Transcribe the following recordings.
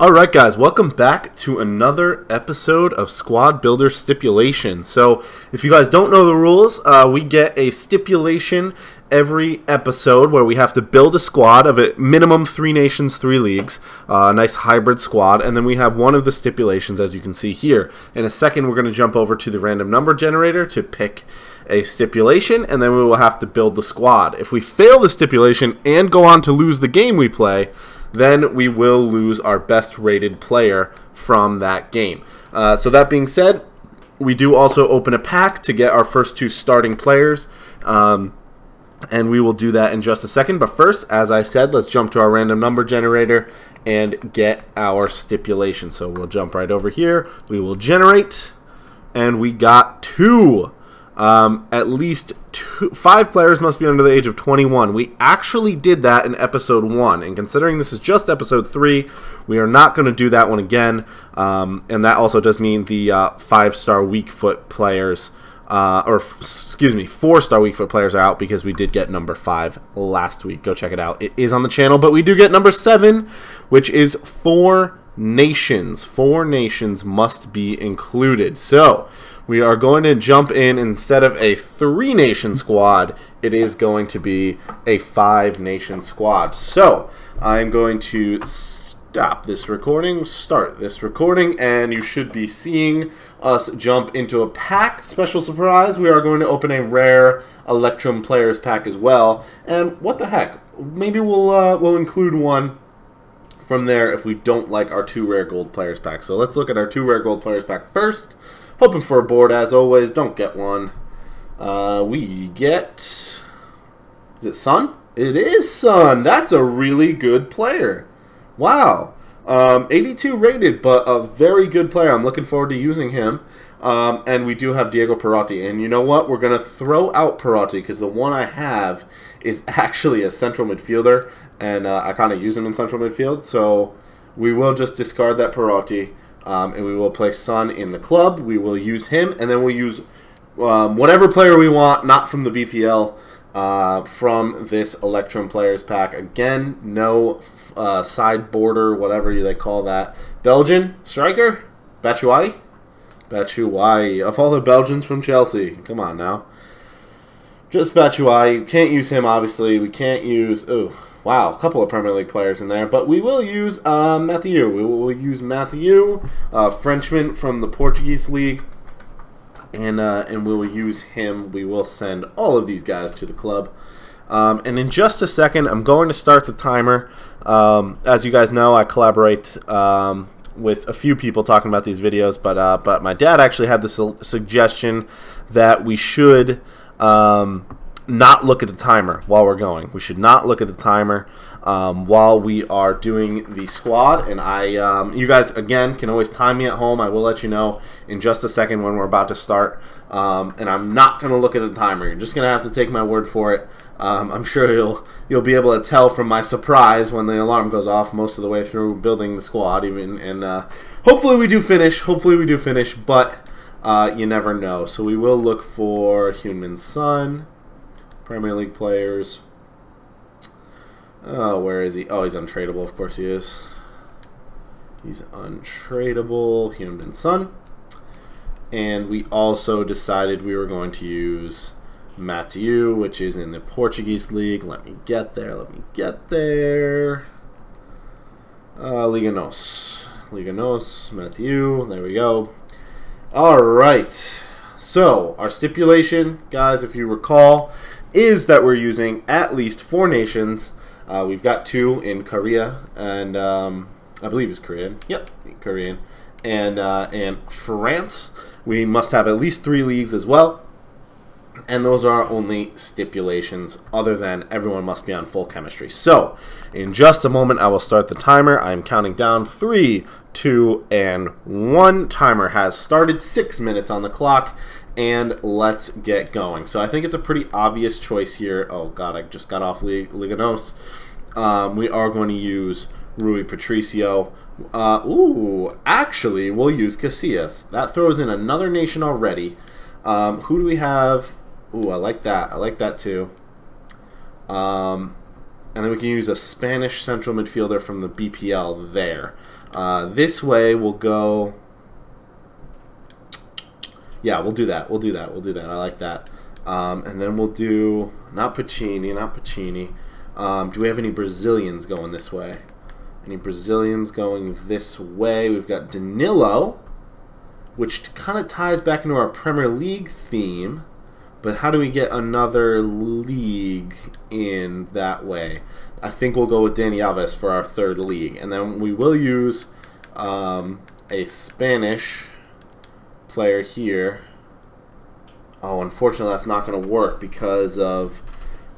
All right, guys, welcome back to another episode of Squad Builder Stipulation. So, if you guys don't know the rules, uh, we get a stipulation every episode where we have to build a squad of a minimum three nations, three leagues, uh, a nice hybrid squad, and then we have one of the stipulations as you can see here. In a second, we're going to jump over to the random number generator to pick a stipulation, and then we will have to build the squad. If we fail the stipulation and go on to lose the game we play, then we will lose our best rated player from that game. Uh, so that being said, we do also open a pack to get our first two starting players. Um, and we will do that in just a second. But first, as I said, let's jump to our random number generator and get our stipulation. So we'll jump right over here. We will generate, and we got two. Um, at least two, five players must be under the age of 21. We actually did that in episode one, and considering this is just episode three, we are not going to do that one again. Um, and that also does mean the uh, five-star weak foot players, uh, or excuse me, four-star weak foot players are out because we did get number five last week. Go check it out. It is on the channel, but we do get number seven, which is four nations. Four nations must be included. So we are going to jump in instead of a three nation squad, it is going to be a five nation squad. So I'm going to stop this recording, start this recording, and you should be seeing us jump into a pack. Special surprise, we are going to open a rare Electrum Players pack as well. And what the heck, maybe we'll, uh, we'll include one from there if we don't like our two rare gold players pack. So let's look at our two rare gold players pack first. Hoping for a board as always. Don't get one. Uh, we get... Is it Son? It is Son. That's a really good player. Wow. Um, 82 rated, but a very good player. I'm looking forward to using him. Um, and we do have Diego Perotti. And you know what? We're going to throw out Perotti because the one I have is actually a central midfielder. And uh, I kind of use him in central midfield. So we will just discard that Perotti. Um, and we will play Son in the club. We will use him, and then we'll use um, whatever player we want, not from the BPL, uh, from this Electrum Players Pack. Again, no uh, side border, whatever they call that. Belgian striker, Batshuayi? Batshuayi. Of all the Belgians from Chelsea. Come on now. Just Batshuayi. Can't use him, obviously. We can't use... Oh, Wow, a couple of Premier League players in there, but we will use uh, Mathieu. We will use Mathieu, uh, Frenchman from the Portuguese league, and uh, and we will use him. We will send all of these guys to the club. Um, and in just a second, I'm going to start the timer. Um, as you guys know, I collaborate um, with a few people talking about these videos, but uh, but my dad actually had the su suggestion that we should um, not look at the timer while we're going. We should not look at the timer um, while we are doing the squad. And I, um, you guys, again, can always time me at home. I will let you know in just a second when we're about to start. Um, and I'm not going to look at the timer. You're just going to have to take my word for it. Um, I'm sure you'll you'll be able to tell from my surprise when the alarm goes off most of the way through building the squad. Even and uh, hopefully we do finish. Hopefully we do finish, but uh, you never know. So we will look for Heung-min Son. Premier League players. Oh, where is he? Oh, he's untradeable. Of course he is. He's untradeable. Heung-min Son. And we also decided we were going to use Mathieu, which is in the Portuguese league. Let me get there. Let me get there. Uh, Liga NOS. Liga NOS. There we go. All right. So, our stipulation, guys, if you recall, is that we're using at least four nations. Uh, we've got two in Korea and um, I believe it's Korean. Yep, Korean. And uh, and France. We must have at least three leagues as well. And those are our only stipulations, other than everyone must be on full chemistry. So, in just a moment, I will start the timer. I'm counting down three, two, and one. Timer has started. Six minutes on the clock and let's get going. So I think it's a pretty obvious choice here. Oh god, I just got off Liga NOS. Um, we are going to use Rui Patricio. Uh, ooh, actually, we'll use Casillas. That throws in another nation already. Um, who do we have? Ooh, I like that. I like that too. Um, and then we can use a Spanish central midfielder from the BPL there. Uh, this way we'll go... Yeah, we'll do that. We'll do that. We'll do that. I like that. Um, and then we'll do... Not Pacini, not Pacini. Um, do we have any Brazilians going this way? Any Brazilians going this way? We've got Danilo, which kind of ties back into our Premier League theme. But how do we get another league in that way? I think we'll go with Dani Alves for our third league. And then we will use um, a Spanish player here. Oh, unfortunately, that's not going to work because of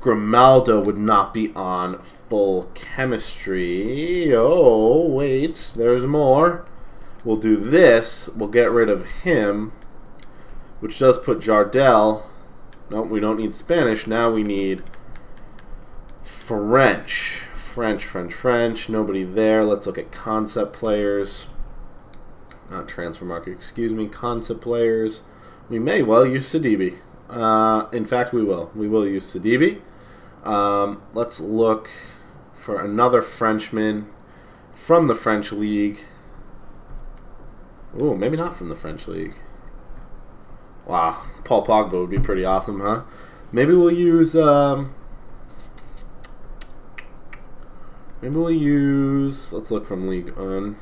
Grimaldo would not be on full chemistry. Oh, wait, there's more. We'll do this. We'll get rid of him, which does put Jardel. No, we don't need Spanish. Now we need French. French, French, French. Nobody there. Let's look at concept players. Not transfer market, excuse me. Concept players. We may well use Sidibe. Uh, in fact, we will. We will use Sidibe. Um, let's look for another Frenchman from the French league. Ooh, maybe not from the French league. Wow, Paul Pogba would be pretty awesome, huh? Maybe we'll use. Um, maybe we'll use. Let's look from Ligue 1.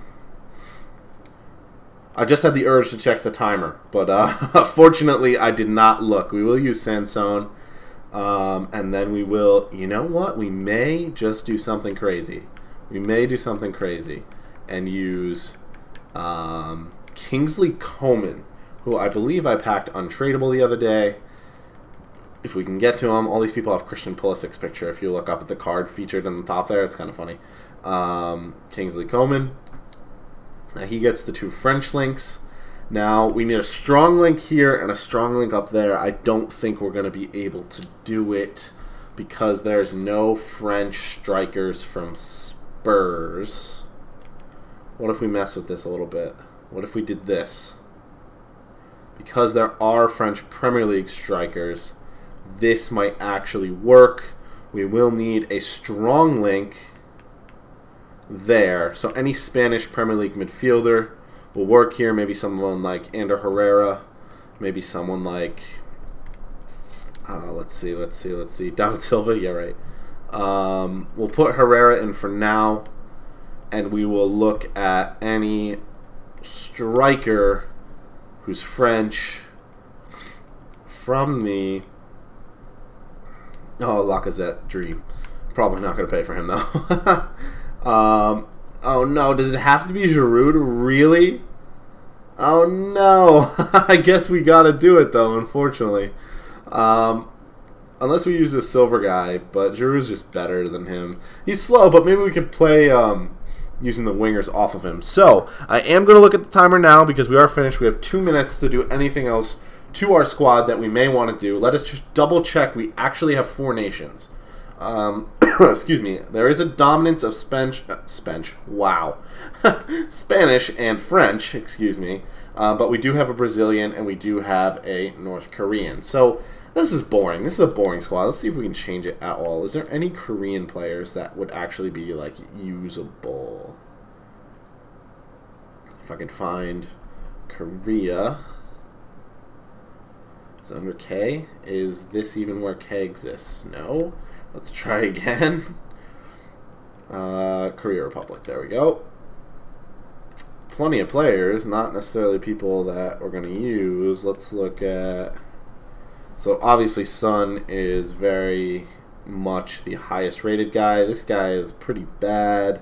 I just had the urge to check the timer, but uh, fortunately I did not look. We will use Sanson, um, and then we will. You know what? We may just do something crazy. We may do something crazy, and use um, Kingsley Coman, who I believe I packed untradeable the other day. If we can get to him, all these people have Christian Pulisic's picture. If you look up at the card featured in the top there, it's kind of funny. Um, Kingsley Coman. Now he gets the two French links. Now we need a strong link here and a strong link up there. I don't think we're going to be able to do it because there's no French strikers from Spurs. What if we mess with this a little bit? What if we did this? Because there are French Premier League strikers, this might actually work. We will need a strong link there. So any Spanish Premier League midfielder will work here. Maybe someone like Ander Herrera. Maybe someone like, uh, let's see, let's see, let's see. David Silva, yeah, right. Um, we'll put Herrera in for now. And we will look at any striker who's French from the oh Lacazette dream. Probably not going to pay for him though. um, oh no, does it have to be Giroud? Really? Oh no! I guess we got to do it though. Unfortunately, um, unless we use a silver guy, but Giroud's just better than him. He's slow, but maybe we could play. Um, using the wingers off of him. So I am going to look at the timer now because we are finished. We have two minutes to do anything else to our squad that we may want to do. Let us just double check we actually have four nations. Um, excuse me. There is a dominance of Spanish. Uh, Spanish. Wow. Spanish and French. Excuse me. Uh, but we do have a Brazilian and we do have a North Korean. So this is boring. This is a boring squad. Let's see if we can change it at all. Is there any Korean players that would actually be like usable? If I can find Korea. Is under K? Is this even where K exists? No. Let's try again. Uh, Korea Republic. There we go. Plenty of players, not necessarily people that we're going to use. Let's look at so obviously Son is very much the highest rated guy. This guy is pretty bad.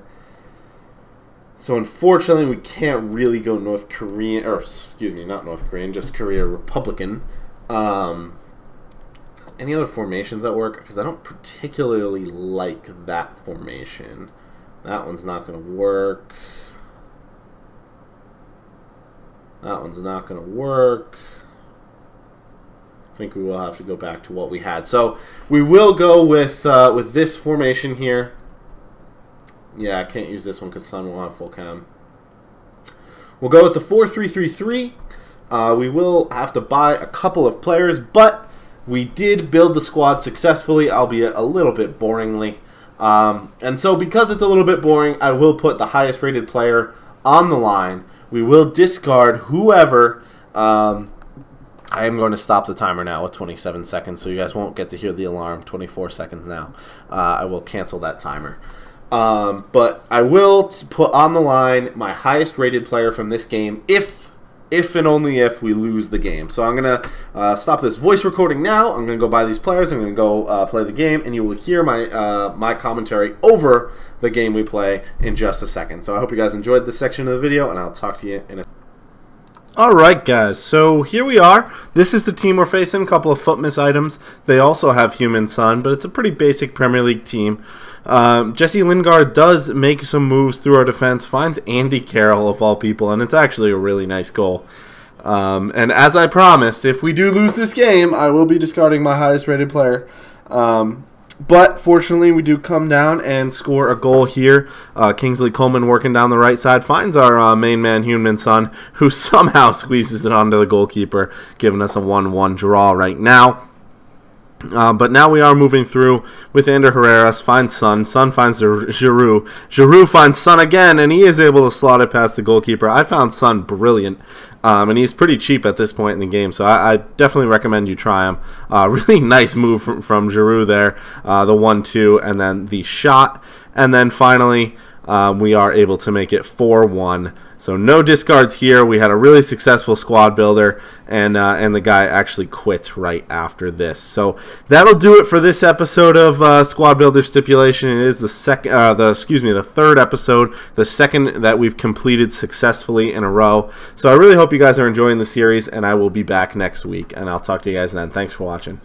So unfortunately, we can't really go North Korean, or excuse me, not North Korean, just Korea Republican. Um, any other formations that work? Because I don't particularly like that formation. That one's not going to work. That one's not going to work. I think we will have to go back to what we had. So we will go with uh, with this formation here. Yeah, I can't use this one because Son will have full cam. We'll go with the 4-3-3-3. Uh, we will have to buy a couple of players, but we did build the squad successfully, albeit a little bit boringly. Um, and so because it's a little bit boring, I will put the highest rated player on the line. We will discard whoever. Um, I am going to stop the timer now with 27 seconds, so you guys won't get to hear the alarm. 24 seconds now. Uh, I will cancel that timer. Um, but I will put on the line my highest rated player from this game if if and only if we lose the game. So I'm going to uh, stop this voice recording now. I'm going to go buy these players. I'm going to go uh, play the game, and you will hear my uh, my commentary over the game we play in just a second. So I hope you guys enjoyed this section of the video, and I'll talk to you in a Alright guys, so here we are. This is the team we're facing, a couple of FUTMAS items. They also have Heung-min Son, but it's a pretty basic Premier League team. Um, Jesse Lingard does make some moves through our defense, finds Andy Carroll of all people, and it's actually a really nice goal. Um, and as I promised, if we do lose this game, I will be discarding my highest rated player. Um, but fortunately, we do come down and score a goal here. Uh, Kingsley Coman working down the right side finds our uh, main man, Heung-min Son, who somehow squeezes it onto the goalkeeper, giving us a 1 1 draw right now. Uh, but now we are moving through with Ander Herreras, finds Son, Son finds Giroud, Giroud finds Son again, and he is able to slot it past the goalkeeper. I found Son brilliant, um, and he's pretty cheap at this point in the game, so I, I definitely recommend you try him. Uh, really nice move from, from Giroud there, uh, the 1-2, and then the shot, and then finally um, we are able to make it 4-1. So no discards here. We had a really successful squad builder, and uh, and the guy actually quit right after this. So that'll do it for this episode of uh, Squad Builder Stipulation. It is the second, uh, the excuse me, the third episode, the second that we've completed successfully in a row. So I really hope you guys are enjoying the series, and I will be back next week, and I'll talk to you guys then. Thanks for watching.